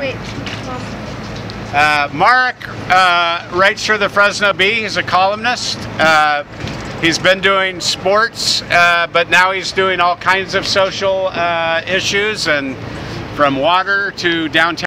Wait, Uh, Mark uh, writes for the Fresno Bee. He's a columnist. Uh, he's been doing sports, uh, but now he's doing all kinds of social uh, issues and from water to downtown.